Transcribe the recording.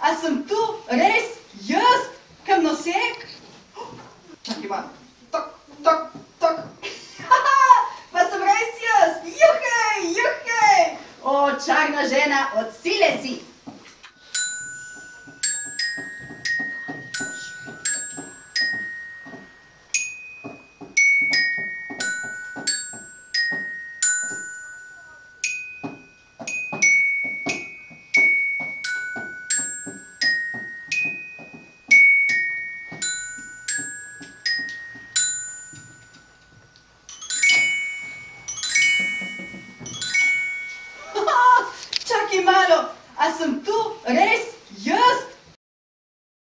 A sem tu res jaz, kamnosek? Čakaj malo. Tak, tak, tak. Pa sem res jaz. Juhej, juhej. O, čarna žena, od sile si. A sem tu res